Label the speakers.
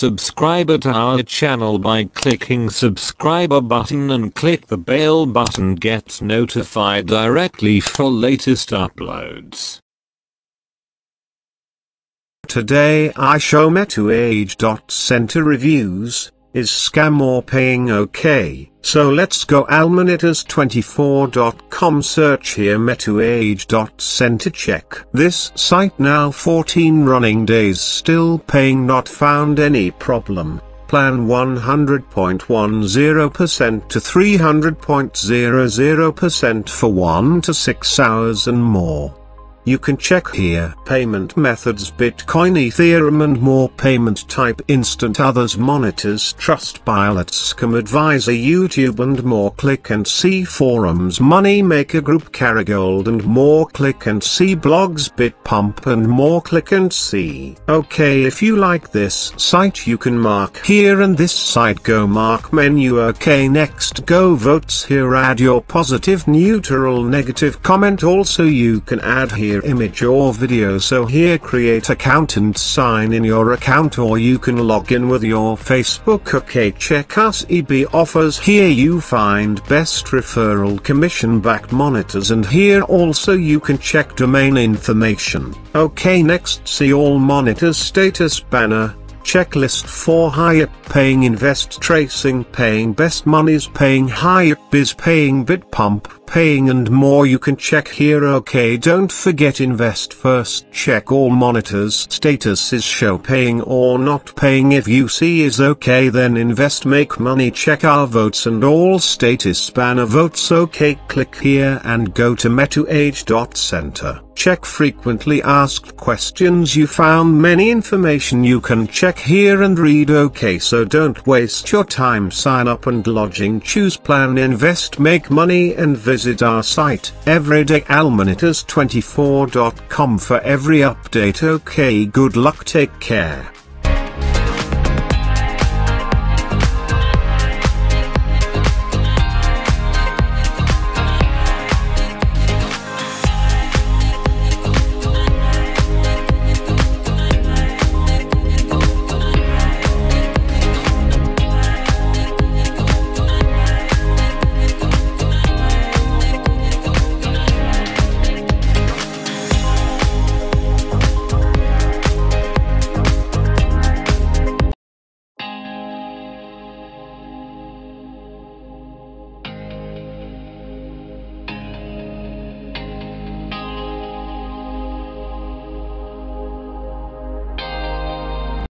Speaker 1: subscriber to our channel by clicking subscriber button and click the bell button get notified directly for latest uploads.
Speaker 2: Today I show MetaAge.center reviews, is scam or paying okay? So let's go allmonitors24.com search here MetaAge.center check. This site now 14 running days still paying not found any problem. Plan 100.10% to 300.00% for 1 to 6 hours and more. You can check here payment methods Bitcoin Ethereum and more. Payment type instant. Others monitors Trustpilot ScamAdviser YouTube and more. Click and see forums Money Maker Group Caragold and more. Click and see blogs Bitpump and more. Click and see. Okay if you like this site you can mark here and this site. Go mark menu. Okay next. Go votes here. Add your positive neutral negative comment. Also you can add here image or video so here create account and sign in your account or you can log in with your Facebook okay check us EB offers here you find best referral commission backed monitors and here also you can check domain information. Okay next see all monitors status banner checklist for higher paying invest tracing paying best monies paying higher biz paying bit pump paying and more you can check here. Ok don't forget invest first check all monitors status is show paying or not paying. If you see is ok then invest make money check our votes and all status banner votes. Ok click here and go to metaage.center check frequently asked questions. You found many information you can check here and read. Ok so don't waste your time. Sign up and lodging. Choose plan. Invest. Make money and visit our site, everydayalmonitas24.com for every update. Ok good luck. Take care.